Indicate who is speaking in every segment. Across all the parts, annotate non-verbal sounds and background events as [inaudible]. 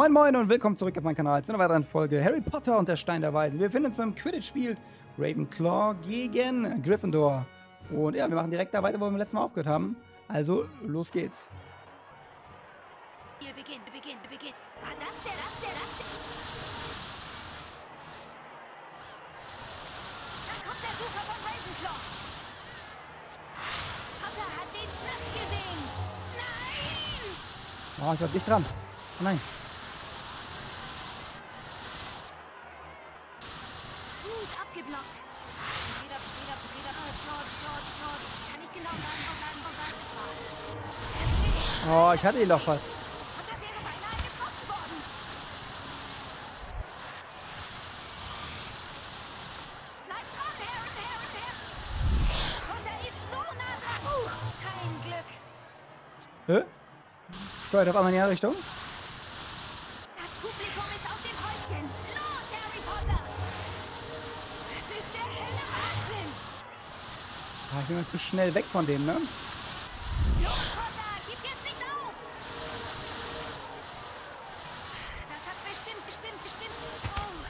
Speaker 1: Moin Moin und willkommen zurück auf meinem Kanal zu einer weiteren Folge Harry Potter und der Stein der Weisen. Wir befinden uns im Quidditch-Spiel Ravenclaw gegen Gryffindor. Und ja, wir machen direkt da weiter, wo wir beim letzten Mal aufgehört haben. Also, los geht's.
Speaker 2: Ihr beginnt, beginnt, beginnt. War das der, das der, das der? Da kommt der Sucher von Ravenclaw. Potter hat den Schnatz gesehen. Nein!
Speaker 1: Oh, ich war dicht dran. Oh nein.
Speaker 2: Gut abgeblockt. Feder, Feder, Feder. Oh, George, George, George. Kann ich genau sagen, wo sagen, wo sagen es war. Harry,
Speaker 1: Oh, ich hatte ihn doch fast. Hä? Steuert auf einmal in die Richtung.
Speaker 2: Das Publikum ist auf dem Häuschen. Los, Harry Potter. Es ist der helle Wahnsinn.
Speaker 1: Ah, ich bin mal zu schnell weg von dem, ne?
Speaker 2: Los, Potter, gib jetzt nicht auf. Das hat bestimmt, bestimmt, bestimmt. Oh.
Speaker 1: Au.
Speaker 2: Das wird er auch morgen noch spüren. Seht euch nur mal diesen Potter, Potter, Potter. Jagt den, jagt den, jagt den. Er kommt immer näher. Seht euch nur Potter an, an, an. Harry, Harry, Harry, Platz immer näher. Gebt alles, Gryffindor, Gryffindor, Gryffindor. Entschuldigung.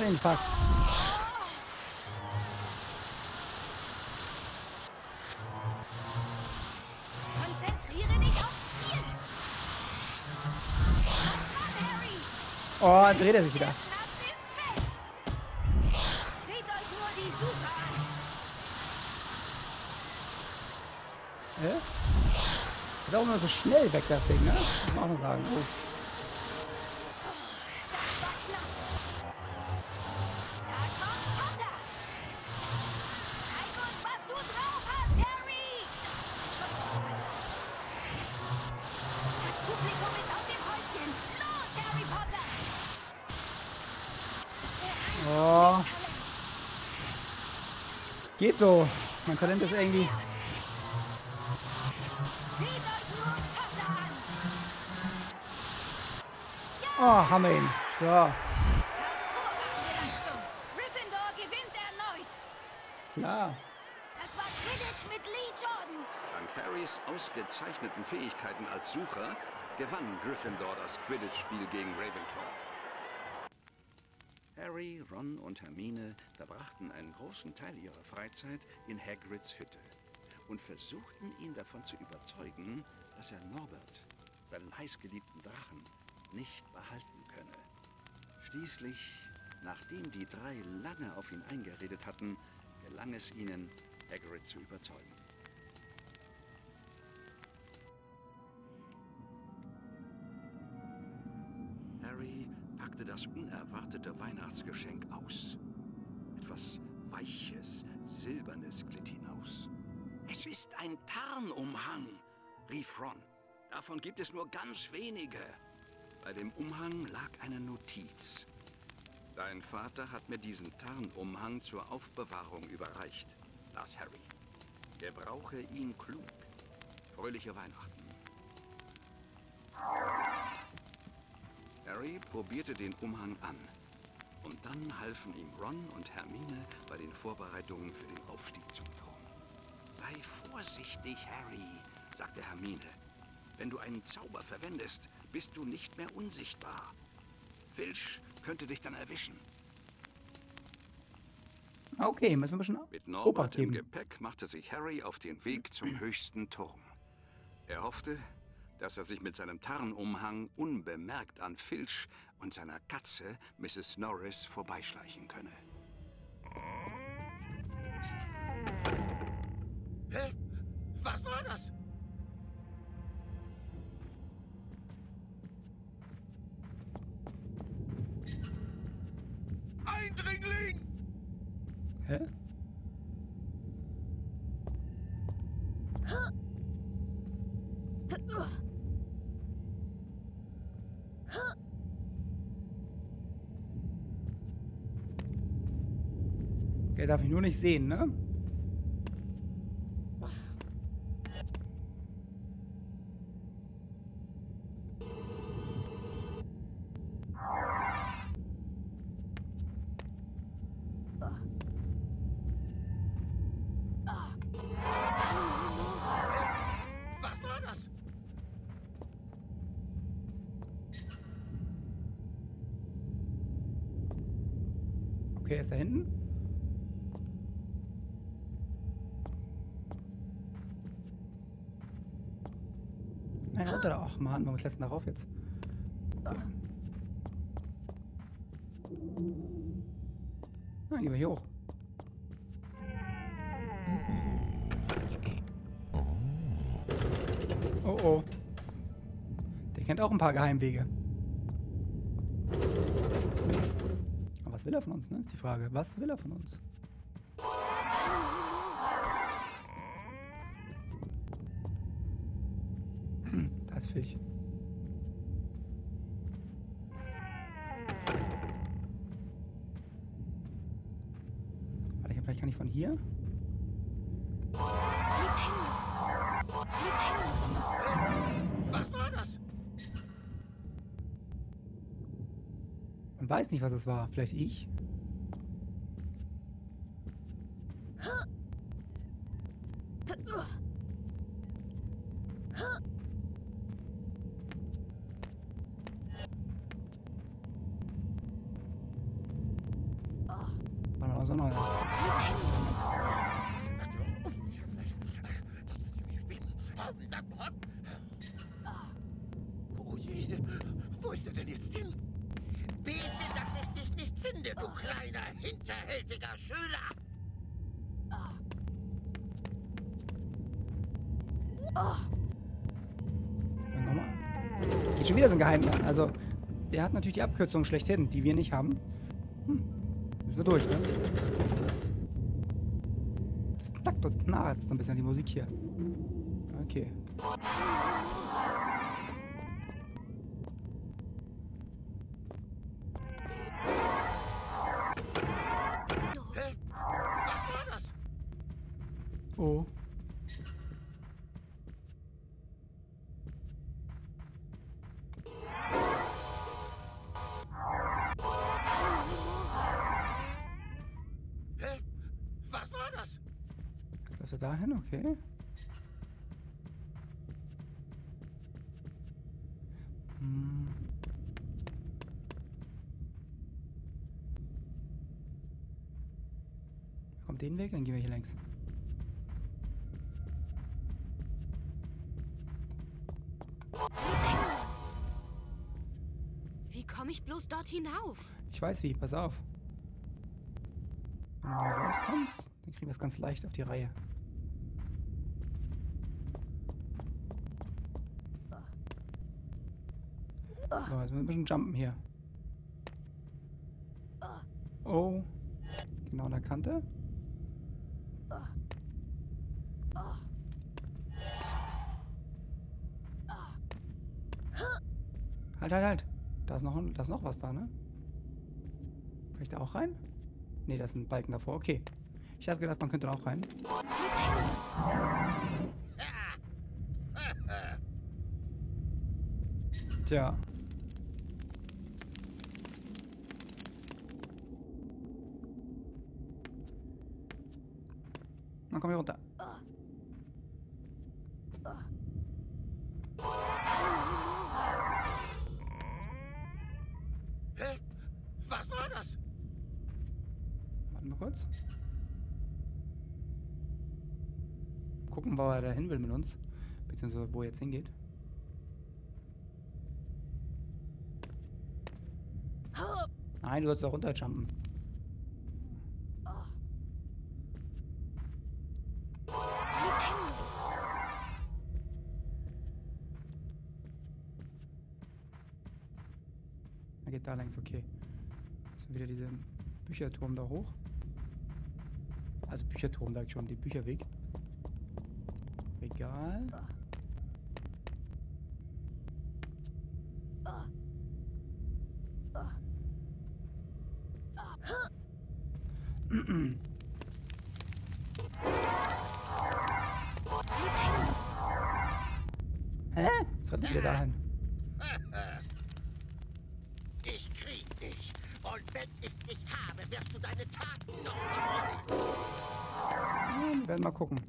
Speaker 1: Hatte ihn fast.
Speaker 2: Konzentriere dich aufs Ziel.
Speaker 1: Oh, dreht er sich wieder.
Speaker 2: Ist weg. Seht euch nur die Suche an.
Speaker 1: Hä? Ist auch immer so schnell weg, das Ding, ne? Muss man auch noch sagen. Oh. Geht so. Mein Talent ist irgendwie. Oh, haben wir ihn. So. Klar.
Speaker 2: Das war Quidditch mit Lee Jordan.
Speaker 3: Dank Harrys ausgezeichneten Fähigkeiten als Sucher gewann Gryffindor das Quidditch-Spiel gegen Ravenclaw. Harry, Ron und Hermine verbrachten einen großen Teil ihrer Freizeit in Hagrids Hütte und versuchten ihn davon zu überzeugen, dass er Norbert, seinen heißgeliebten Drachen, nicht behalten könne. Schließlich, nachdem die drei lange auf ihn eingeredet hatten, gelang es ihnen, Hagrid zu überzeugen. Das unerwartete Weihnachtsgeschenk aus. Etwas Weiches, Silbernes glitt hinaus. Es ist ein Tarnumhang, rief Ron. Davon gibt es nur ganz wenige. Bei dem Umhang lag eine Notiz. Dein Vater hat mir diesen Tarnumhang zur Aufbewahrung überreicht, las Harry. Gebrauche ihn klug. Fröhliche Weihnachten. Harry probierte den Umhang an. Und dann halfen ihm Ron und Hermine bei den Vorbereitungen für den Aufstieg zum Turm. Sei vorsichtig, Harry, sagte Hermine. Wenn du einen Zauber verwendest, bist du nicht mehr unsichtbar. Filch könnte dich dann erwischen.
Speaker 1: Okay, müssen wir bisschen
Speaker 3: Mit Norbert im. Gepäck machte sich Harry auf den Weg zum höchsten Turm. Er hoffte, dass er sich mit seinem Tarnumhang unbemerkt an Filch und seiner Katze, Mrs. Norris, vorbeischleichen könne.
Speaker 4: Hä?
Speaker 1: Darf mich nur nicht sehen, ne?
Speaker 4: Was war das?
Speaker 1: Okay, er ist da hinten. Nein, runter. Ach man, warum lässt du darauf jetzt? Okay. Nein, gehen wir hier hoch. Oh oh. Der kennt auch ein paar Geheimwege. Aber was will er von uns, ne? Ist die Frage. Was will er von uns? Hm, da ist Fisch. Warte, ich- vielleicht kann ich von hier?
Speaker 4: Was war das?
Speaker 1: Man weiß nicht, was es war. Vielleicht ich?
Speaker 4: Oh wo ist er denn jetzt hin? Bitte, dass ich dich nicht finde, du kleiner, hinterhältiger Schüler!
Speaker 1: Und nochmal. Geht schon wieder so ein Geheimgang. Also, der hat natürlich die Abkürzung schlechthin, die wir nicht haben. Hm. Müssen wir durch, ne? Das knackt und knarzt so ein bisschen die Musik hier. Okay. Okay. Hm. Kommt den Weg, dann gehen wir hier längs.
Speaker 2: Wie komme ich bloß dort hinauf?
Speaker 1: Ich weiß wie, pass auf. Wenn du mal rauskommst, dann kriegen wir es ganz leicht auf die Reihe. So, jetzt müssen wir ein bisschen jumpen hier. Oh. Genau an der Kante. Halt, halt, halt. Da ist noch, ein- da ist noch was da, ne? Kann ich da auch rein? Ne, da ist ein Balken davor. Okay. Ich hatte gedacht, man könnte da auch rein. Tja. Dann komm hier runter.
Speaker 4: Hä? Was war das?
Speaker 1: Warten wir kurz. Gucken, wo er da hin will mit uns. Beziehungsweise wo er jetzt hingeht. Nein, du sollst da runterjumpen. Er geht da längs, okay. Ist wieder dieser Bücherturm da hoch. Also Bücherturm, sag ich schon, den Bücherweg. Regal. Jetzt rennt er wieder dahin.
Speaker 4: Ich krieg dich. Und wenn ich dich habe, wirst du deine Taten noch bereuen.
Speaker 1: Ja, wir werden mal gucken.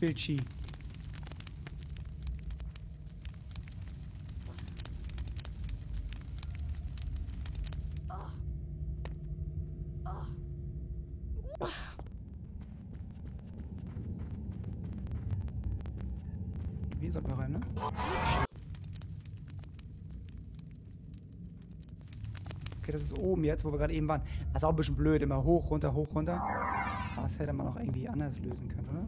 Speaker 1: Bilchi. Wie sollten wir rein, ne? Okay, das ist oben jetzt, wo wir gerade eben waren. Das ist auch ein bisschen blöd, immer hoch, runter, hoch, runter. Das hätte man auch irgendwie anders lösen können, oder?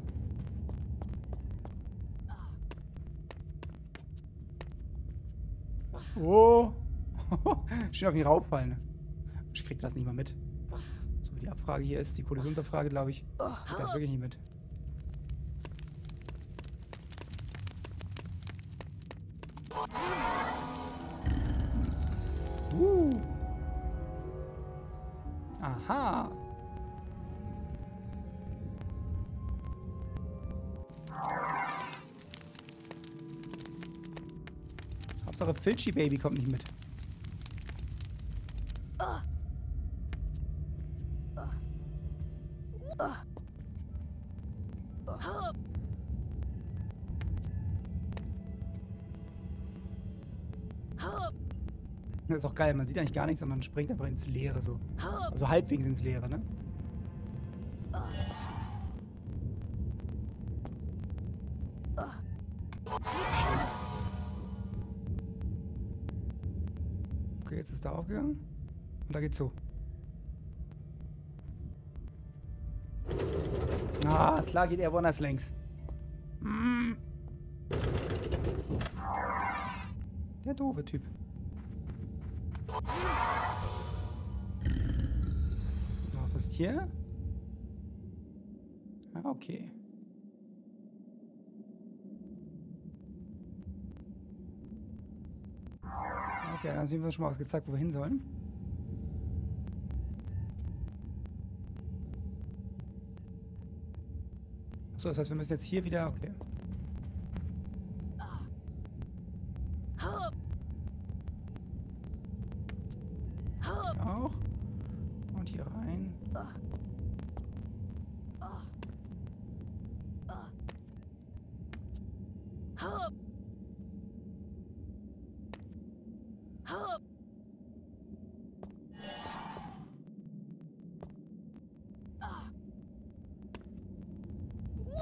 Speaker 1: Oh! [laughs] Schön auf mich rauffallen. Ich krieg das nicht mal mit. So die Abfrage hier ist, die Kollisionsabfrage, glaube ich. Ich krieg das wirklich nicht mit. Hauptsache Filchi Baby kommt nicht mit. Das ist auch geil, man sieht eigentlich gar nichts, sondern man springt einfach ins Leere so. Also halbwegs ins Leere, ne? Aufgegangen. Und da geht's so. Ah, klar geht er woanders längs. Hm. Der doofe Typ. Was ist hier? Ah, okay. Okay, dann sehen wir schon mal was gezeigt, wo wir hin sollen. Achso, das heißt, wir müssen jetzt hier wieder... Okay. Hier auch. Und hier rein.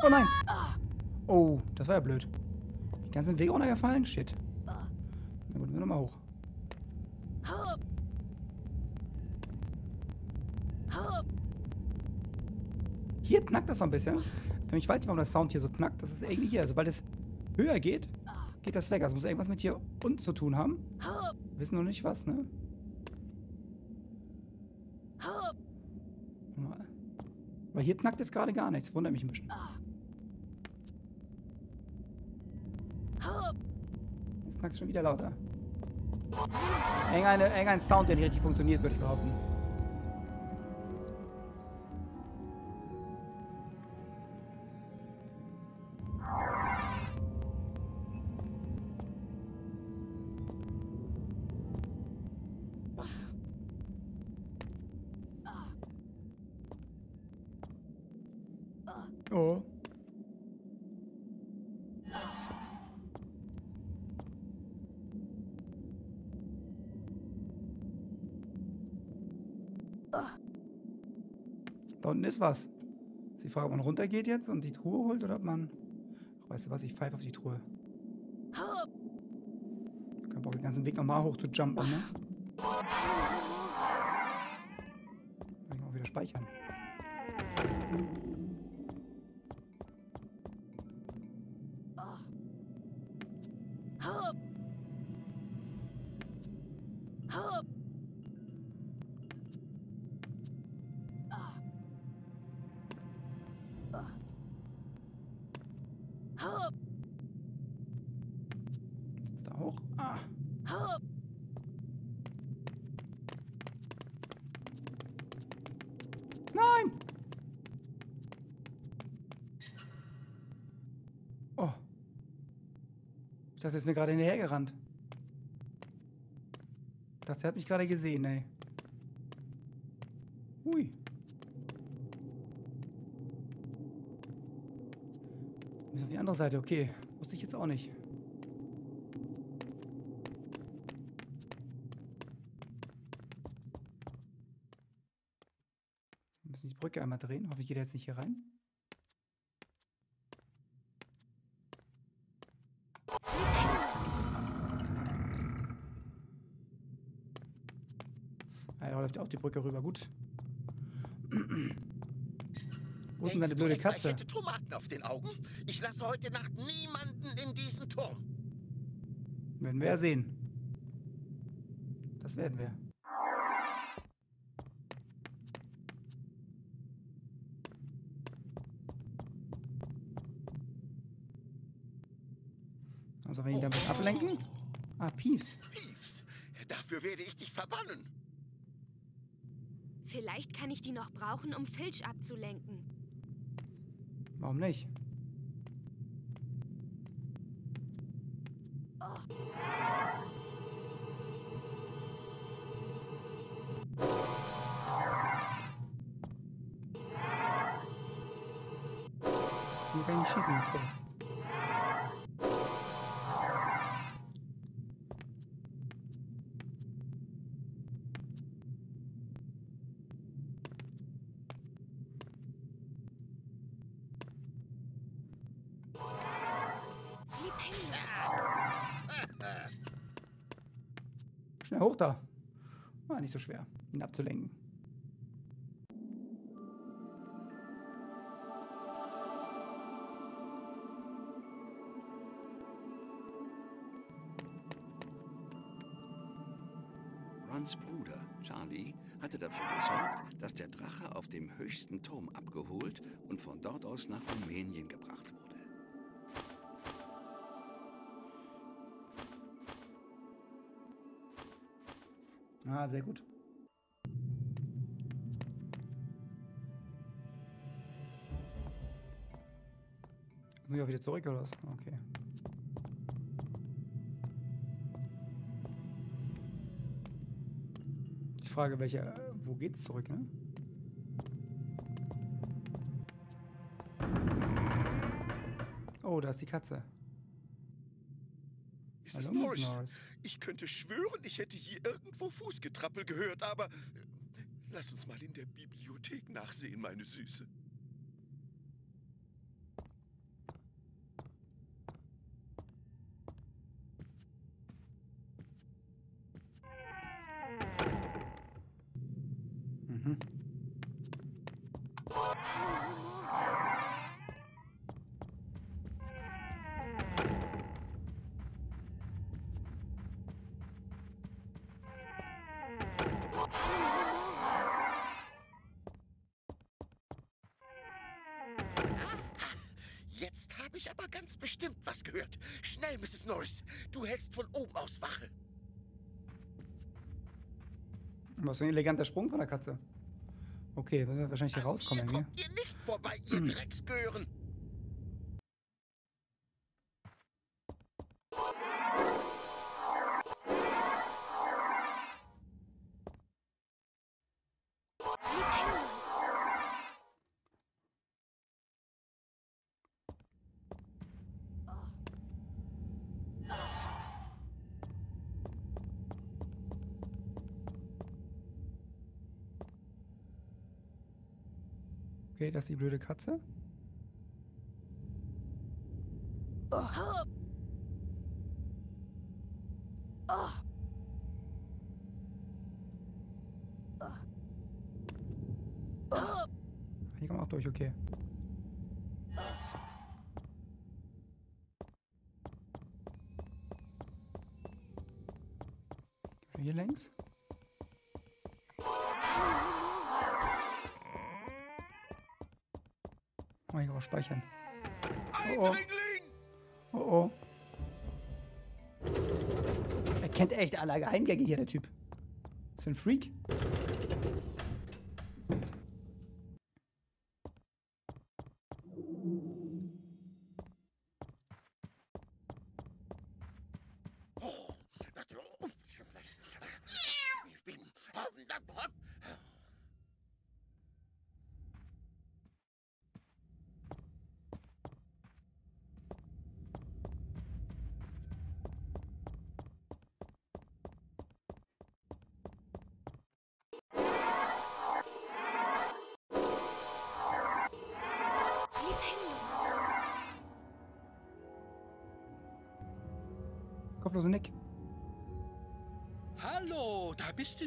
Speaker 1: Oh nein! Oh, das war ja blöd. Die ganzen Wege runtergefallen? Shit. Na gut, wir nochmal hoch. Hier knackt das so ein bisschen. Ich weiß nicht, warum das Sound hier so knackt. Das ist irgendwie hier. Sobald es höher geht, geht das weg. Also muss irgendwas mit hier unten zu tun haben. Wissen noch nicht was, ne? Weil hier knackt es gerade gar nichts. Wundert mich ein bisschen. Es schon wieder lauter. Irgendein, irgendein Sound, der nicht richtig funktioniert, würde ich behaupten. Oh. Unten ist was. Ist die Frage, ob man runtergeht jetzt und die Truhe holt oder ob man. Ach, weißt du was, ich pfeife auf die Truhe. Kein Bock, den ganzen Weg nochmal hoch zu jumpen, ne? Soll ich mal wieder speichern. Ah. Nein! Oh. Ich dachte, er ist mir gerade hinterhergerannt. Ich dachte, er hat mich gerade gesehen, ey. Hui. Ist auf die andere Seite, okay. Wusste ich jetzt auch nicht. Wir müssen die Brücke einmal drehen. Hoffe ich, geht er jetzt nicht hier rein. Ah, da läuft auch die Brücke rüber. Gut. Wo ist denn deine blöde
Speaker 4: etwa, Ich
Speaker 1: Katze?
Speaker 4: hätte Tomaten auf den Augen. Ich lasse heute Nacht niemanden in diesen Turm.
Speaker 1: Werden wir ja sehen. Das werden wir. Also wenn ich ihn damit ablenken? Ah, Piefs.
Speaker 4: Piefs, dafür werde ich dich verbannen.
Speaker 2: Vielleicht kann ich die noch brauchen, um Filch abzulenken.
Speaker 1: Warum nicht? Hier kann ich nicht schießen. Schnell hoch da. War nicht so schwer, ihn abzulenken.
Speaker 3: Rons Bruder, Charlie, hatte dafür gesorgt, dass der Drache auf dem höchsten Turm abgeholt und von dort aus nach Rumänien gebracht wurde.
Speaker 1: Ah, sehr gut. Muss ich auch wieder zurück oder was? Okay. Die Frage, welcher, wo geht's zurück, ne? Oh, da ist die Katze.
Speaker 5: Ist es
Speaker 1: Hallo, Miss
Speaker 5: Norris?
Speaker 1: Norris.
Speaker 5: Ich könnte schwören, ich hätte hier irgendwo Fußgetrappel gehört, aber äh, lass uns mal in der Bibliothek nachsehen, meine Süße.
Speaker 1: Mhm.
Speaker 4: Jetzt habe ich aber ganz bestimmt was gehört. Schnell, Mrs. Norris. Du hältst von oben aus Wache.
Speaker 1: Was für ein eleganter Sprung von der Katze. Okay, wenn wir wahrscheinlich hier
Speaker 4: An
Speaker 1: rauskommen. Hier.
Speaker 4: kommt ihr nicht vorbei, ihr Drecksgören.
Speaker 1: Okay, das ist die blöde Katze. Hier kommen wir auch durch, okay. Hier längs? Auch speichern. Oh, oh. Oh oh. Er kennt echt alle Geheimgänge hier, der Typ. Ist ein Freak.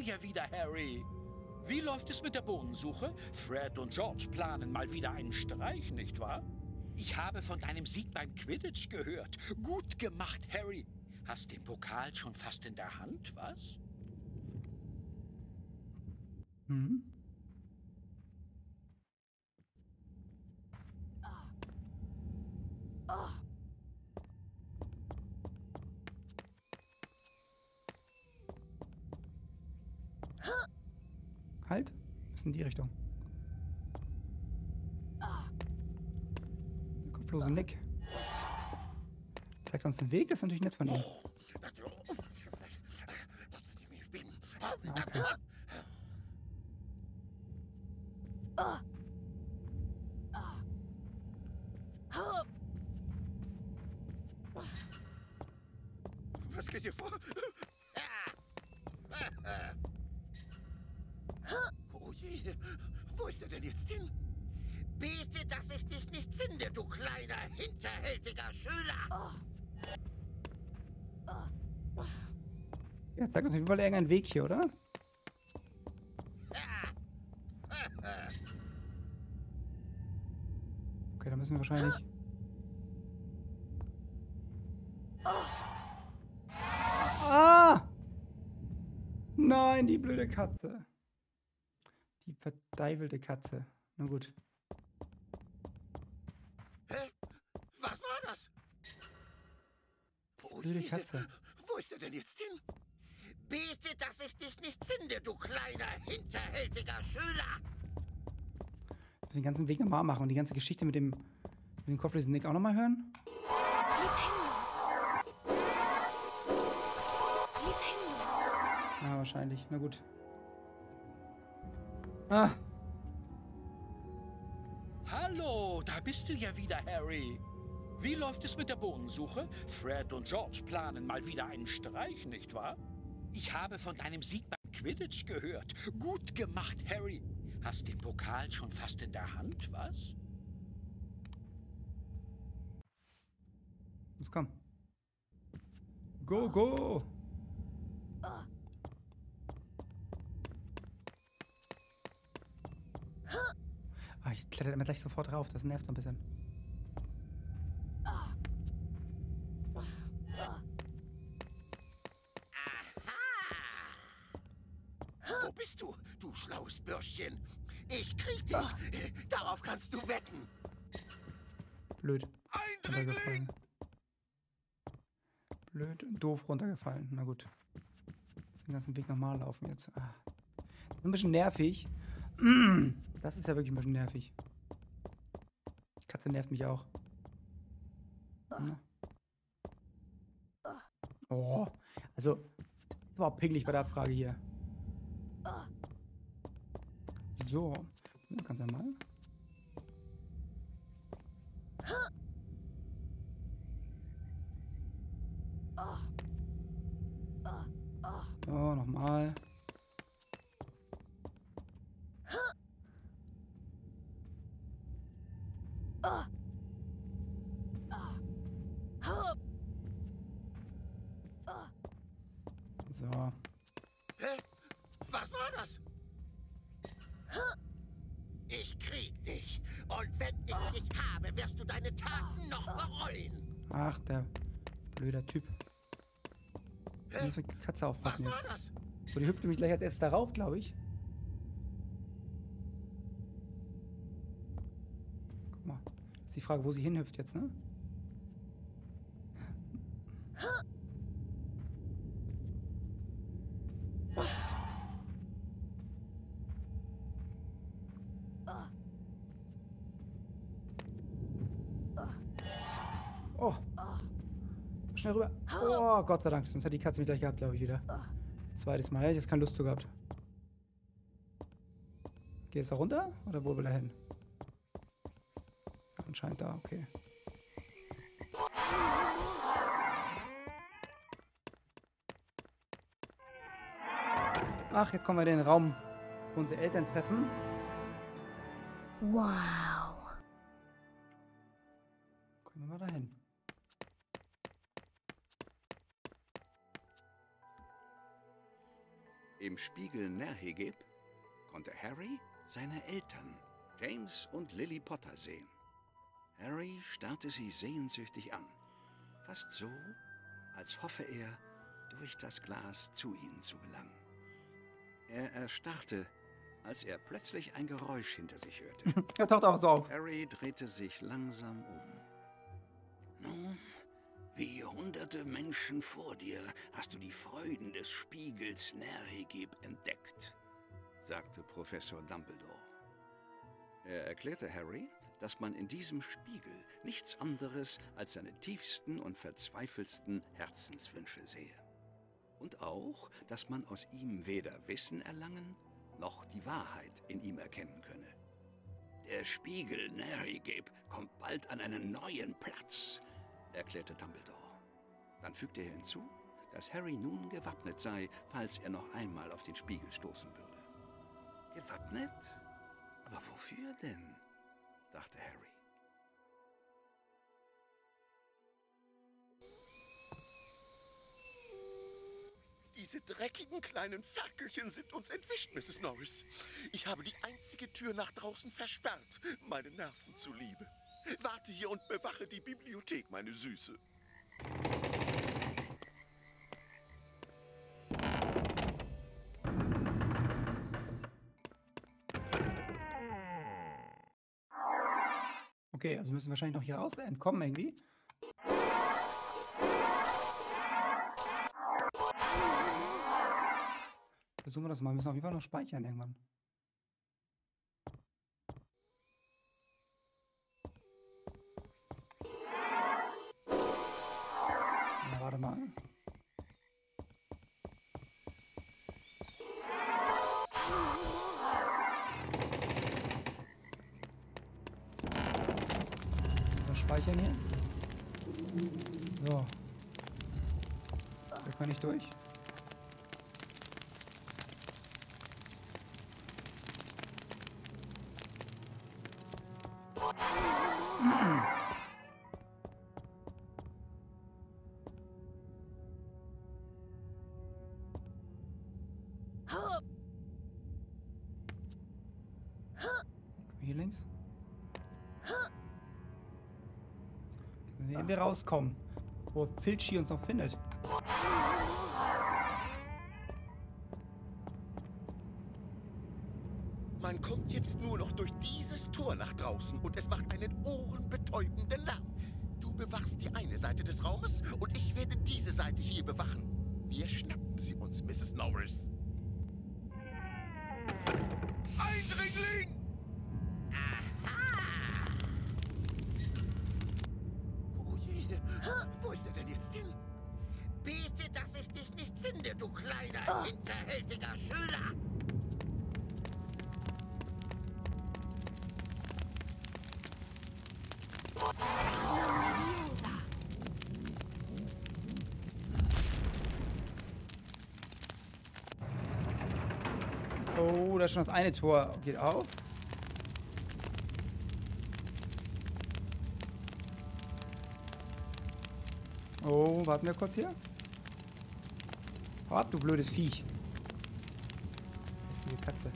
Speaker 6: Ja wieder, Harry. Wie läuft es mit der Bohnensuche? Fred und George planen mal wieder einen Streich, nicht wahr? Ich habe von deinem Sieg beim Quidditch gehört. Gut gemacht, Harry. Hast den Pokal schon fast in der Hand, was?
Speaker 1: Mhm. Halt. Ist in die Richtung. Der kopflose Nick. Zeigt uns den Weg, das ist natürlich nett von ihm. Ah, okay.
Speaker 5: Was geht hier vor?
Speaker 4: Oh je, wo ist er denn jetzt hin? Bete, dass ich dich nicht finde, du kleiner, hinterhältiger Schüler.
Speaker 1: Ja, zeigt uns Fall irgendeinen Weg hier, oder? Okay, da müssen wir wahrscheinlich. Ah! Nein, die blöde Katze. Die verdeivelte Katze. Na gut.
Speaker 4: Hä? Was war das?
Speaker 1: Blöde Katze.
Speaker 4: Wo ist er denn jetzt hin? Bete, dass ich dich nicht finde, du kleiner, hinterhältiger Schüler.
Speaker 1: Den ganzen Weg nochmal machen und die ganze Geschichte mit dem, mit dem kopflosen Nick auch nochmal hören. Ja, wahrscheinlich. Na gut. Ah,
Speaker 6: Hallo, da bist du ja wieder, Harry. Wie läuft es mit der Bohnensuche? Fred und George planen mal wieder einen Streich, nicht wahr? Ich habe von deinem Sieg beim Quidditch gehört. Gut gemacht, Harry. Hast den Pokal schon fast in der Hand, was?
Speaker 1: los komm. Go, go! Ah, ich kletter immer gleich sofort rauf, das nervt so ein bisschen.
Speaker 4: Wo bist du, du Bürschchen? Ich krieg dich. Darauf kannst du wetten.
Speaker 1: Blöd.
Speaker 5: Eindringling!
Speaker 1: Runtergefallen. Blöd und doof runtergefallen. Na gut. Den ganzen Weg nochmal laufen jetzt. Ah. Das ist ein bisschen nervig. [clears throat] Das ist ja wirklich ein bisschen nervig. Die Katze nervt mich auch. Na. Oh. Also, das ist überhaupt pingelig bei der Abfrage hier. So. Ganz einmal. So, nochmal. So.
Speaker 4: Hä? Was war das? Ich krieg dich. Und wenn ich dich habe, wirst du deine Taten noch bereuen.
Speaker 1: Ach, der blöder Typ. Ich muss auf die Katze aufpassen jetzt.
Speaker 4: das?
Speaker 1: So, die hüpfte mich gleich als erstes darauf, glaube ich. Guck mal. Ist die Frage, wo sie hinhüpft jetzt, ne? Oh. Schnell rüber. Oh, Gott sei Dank. Sonst hat die Katze mich gleich gehabt, glaube ich, wieder. Zweites Mal. Hätte ich jetzt keine Lust zu gehabt. Geht es da runter? Oder wo will er hin? Anscheinend da, okay. Ach, jetzt kommen wir in den Raum, wo unsere Eltern treffen.
Speaker 2: Wow.
Speaker 1: Können wir mal dahin.
Speaker 3: Im Spiegel Nerhegeb konnte Harry seine Eltern, James und Lily Potter, sehen. Harry starrte sie sehnsüchtig an, fast so, als hoffe er, durch das Glas zu ihnen zu gelangen. Er erstarrte, als er plötzlich ein Geräusch hinter sich hörte. [laughs]
Speaker 1: Er taucht auch auf.
Speaker 3: Harry drehte sich langsam um. Hunderte Menschen vor dir hast du die Freuden des Spiegels Nerhegeb entdeckt, sagte Professor Dumbledore. Er erklärte Harry, dass man in diesem Spiegel nichts anderes als seine tiefsten und verzweifelsten Herzenswünsche sehe. Und auch, dass man aus ihm weder Wissen erlangen noch die Wahrheit in ihm erkennen könne. Der Spiegel Nerrigeb kommt bald an einen neuen Platz, erklärte Dumbledore. Dann fügte er hinzu, dass Harry nun gewappnet sei, falls er noch einmal auf den Spiegel stoßen würde. Gewappnet? Aber wofür denn? dachte Harry.
Speaker 4: Diese dreckigen kleinen Ferkelchen sind uns entwischt, Mrs. Norris. Ich habe die einzige Tür nach draußen versperrt, meine Nerven zuliebe. Warte hier und bewache die Bibliothek, meine Süße.
Speaker 1: Okay, also müssen wir wahrscheinlich noch hier raus entkommen irgendwie. Versuchen wir das mal. Wir müssen auf jeden Fall noch speichern irgendwann. Speichern hier. So. Wir können nicht durch. Wenn wir rauskommen, wo Filchi uns noch findet.
Speaker 4: Man kommt jetzt nur noch durch dieses Tor nach draußen und es macht einen ohrenbetäubenden Lärm. Du bewachst die eine Seite des Raumes und ich werde diese Seite hier bewachen. Wir schnappen sie uns, Mrs. Norris.
Speaker 2: Finde, du kleiner, hinterhältiger Schüler!
Speaker 1: Oh, da ist schon das eine Tor. Geht auf. Oh, warten wir kurz hier. Ab, du blödes Viech. Hässliche Katze.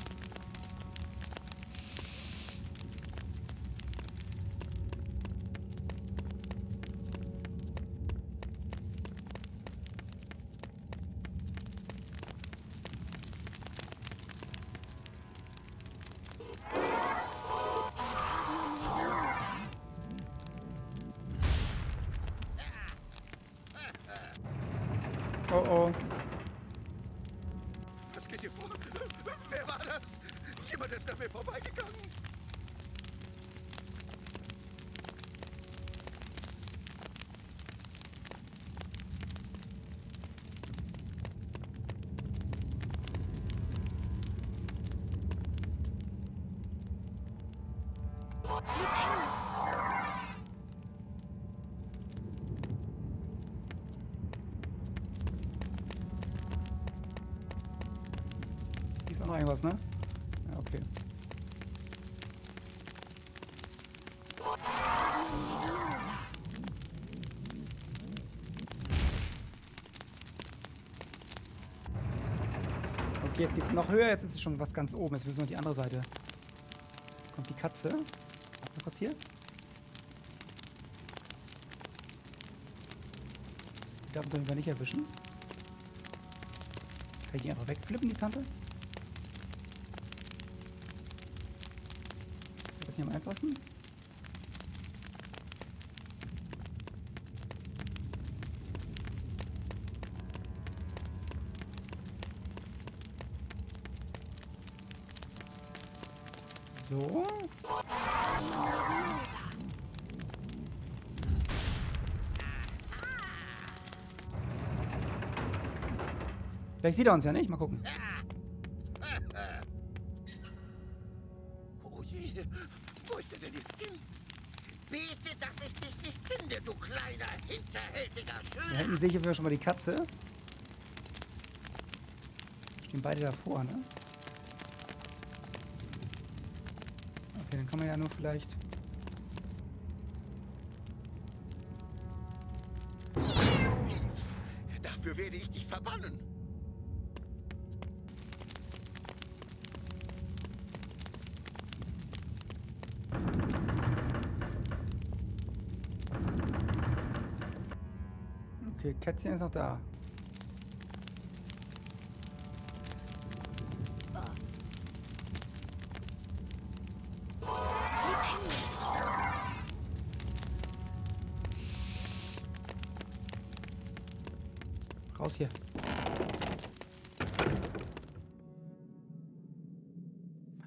Speaker 4: Hier ist
Speaker 1: auch noch irgendwas, ne? Ja, okay. Okay, jetzt geht's noch höher. Jetzt ist es schon was ganz oben. Jetzt müssen wir noch die andere Seite. Kommt die Katze. Mal hier. Die darf uns auf nicht erwischen. Kann ich die einfach wegflippen, die Tante? Das nicht am einfachsten? So. Vielleicht sieht er uns ja nicht. Mal gucken.
Speaker 4: Oh je, wo ist er denn jetzt hin? Bete, dass ich dich nicht finde, du kleiner, hinterhältiger
Speaker 1: Da
Speaker 4: Schüler.
Speaker 1: hinten sehe ich Fall schon mal die Katze. Stehen beide davor, ne? Dann kann man ja nur vielleicht.
Speaker 5: Hilfs! Dafür werde ich dich verbannen.
Speaker 1: Okay, Kätzchen ist noch da.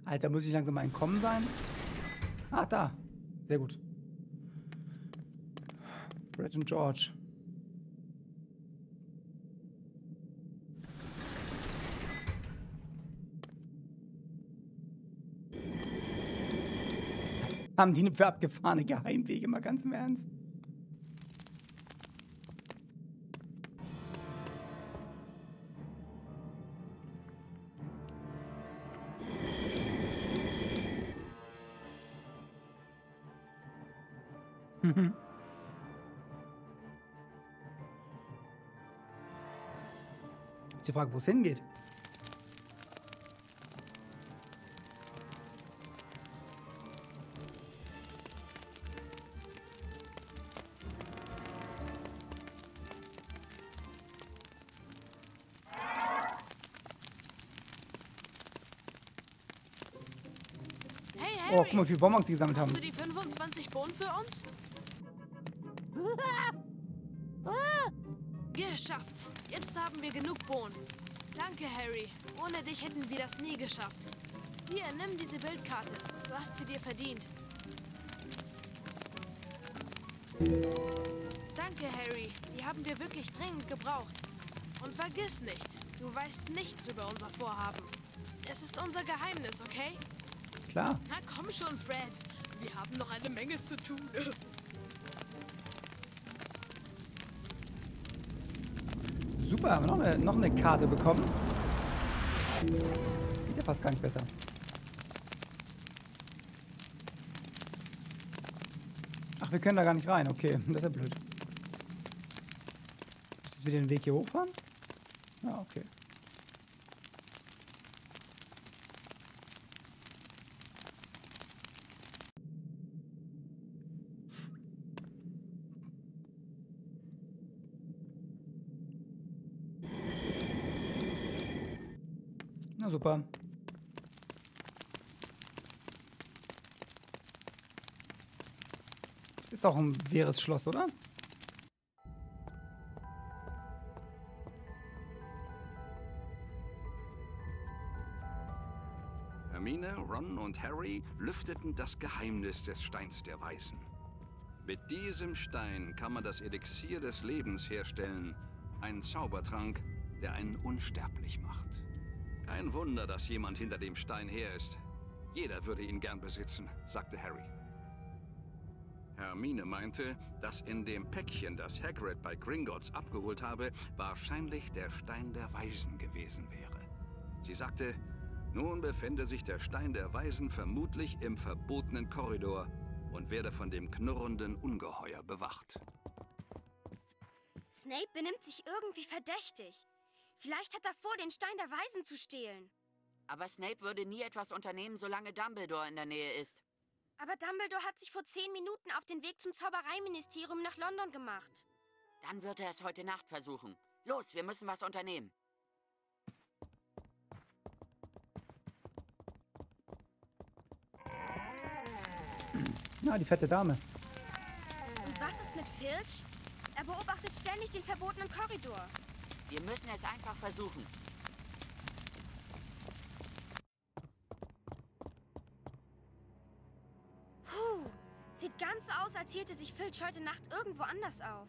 Speaker 1: Alter, muss ich langsam mal entkommen sein? Ah, da. Sehr gut. Brett und George. Haben die für abgefahrene Geheimwege, mal ganz im Ernst? Die Frage, wo es hingeht.
Speaker 2: Hey,
Speaker 1: Oh, guck mal, wie viele Bonbons die gesammelt
Speaker 2: hast
Speaker 1: haben.
Speaker 2: du die 25 Bohnen für uns? Geschafft. Jetzt haben wir genug Bohnen. Danke, Harry. Ohne dich hätten wir das nie geschafft. Hier, nimm diese Bildkarte. Du hast sie dir verdient. Danke, Harry. Die haben wir wirklich dringend gebraucht. Und vergiss nicht, du weißt nichts über unser Vorhaben. Es ist unser Geheimnis, okay?
Speaker 1: Klar.
Speaker 2: Na komm schon, Fred. Wir haben noch eine Menge zu tun. [laughs]
Speaker 1: Super, haben wir noch eine, noch eine Karte bekommen. Geht ja fast gar nicht besser. Ach, wir können da gar nicht rein. Okay, [laughs] das ist ja blöd. Müssen wir den Weg hier hochfahren? Ja, okay. Na super. Ist auch ein leeres Schloss, oder?
Speaker 3: Hermine, Ron und Harry lüfteten das Geheimnis des Steins der Weisen. Mit diesem Stein kann man das Elixier des Lebens herstellen, einen Zaubertrank, der einen unsterblich macht. Kein Wunder, dass jemand hinter dem Stein her ist. Jeder würde ihn gern besitzen, sagte Harry. Hermine meinte, dass in dem Päckchen, das Hagrid bei Gringotts abgeholt habe, wahrscheinlich der Stein der Weisen gewesen wäre. Sie sagte, nun befände sich der Stein der Weisen vermutlich im verbotenen Korridor und werde von dem knurrenden Ungeheuer bewacht.
Speaker 7: Snape benimmt sich irgendwie verdächtig. Vielleicht hat er vor, den Stein der Weisen zu stehlen.
Speaker 8: Aber Snape würde nie etwas unternehmen, solange Dumbledore in der Nähe ist.
Speaker 7: Aber Dumbledore hat sich vor zehn Minuten auf den Weg zum Zaubereiministerium nach London gemacht.
Speaker 8: Dann wird er es heute Nacht versuchen. Los, wir müssen was unternehmen.
Speaker 1: Na, die fette Dame.
Speaker 7: Und was ist mit Filch? Er beobachtet ständig den verbotenen Korridor.
Speaker 8: Wir müssen es einfach versuchen.
Speaker 7: Puh, sieht ganz so aus, als hielte sich Filch heute Nacht irgendwo anders auf.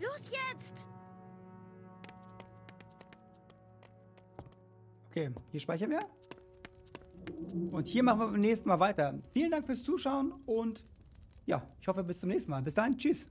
Speaker 7: Los jetzt!
Speaker 1: Okay, hier speichern wir. Und hier machen wir beim nächsten Mal weiter. Vielen Dank fürs Zuschauen und ja, ich hoffe bis zum nächsten Mal. Bis dahin, tschüss.